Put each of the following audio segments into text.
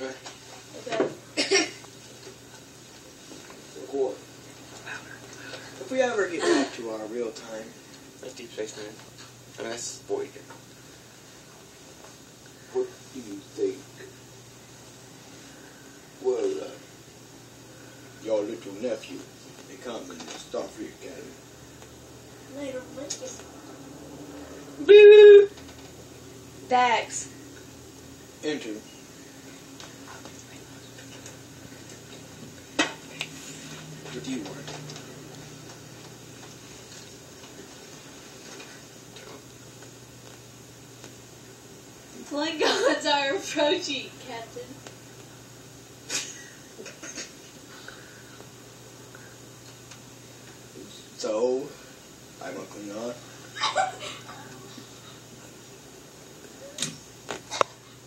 Okay. Okay. Record. If we ever get back to our real time, That's Deep Space Nine. I mean, that's Voyager. what do you think? Well, uh, your little nephew, they come in the Starfleet Academy. Later, let's Boo! Dax. Enter. What do you want? Klingons are approaching, Captain. So, I'm a Klingon.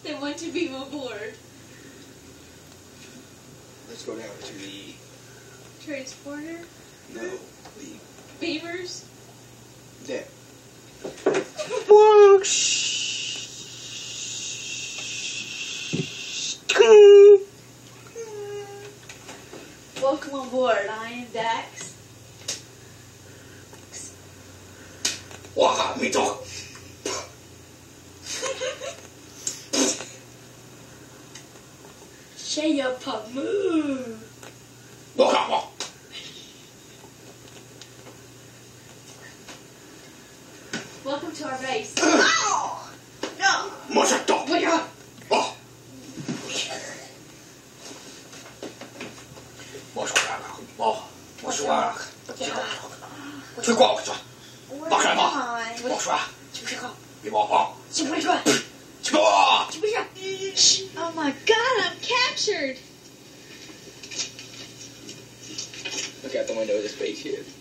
They want to be aboard. Let's go down to the, Transporter? no, Beavers? deck. Welcome aboard. I am Dax. Waka, me talk. Shaya Pamu. Waka, waka. Welcome to our base. No. Masha talk. Waka. Oh. Masha Oh. Masha. Masha. Oh my god, I'm captured. Look out the window of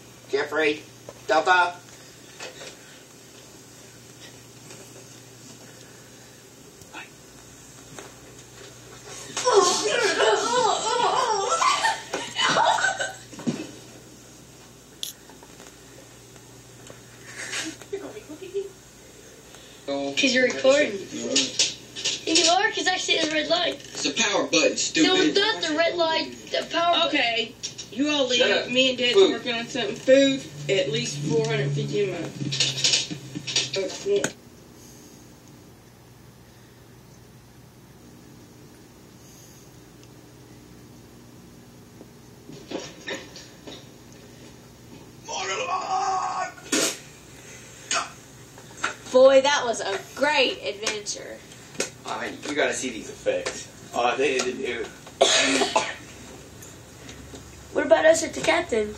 Jeffrey. Delta. Because you're recording. You are, because I see the red light. It's the power button, No, stupid. not the red light. The power. Okay, you all Shut up. leave. Me and Dad's Food. working on something. Food, at least 450 a month. Or more. Boy, that was a great adventure. I mean, you gotta see these effects. Oh, they, they, they, What about us at the captain?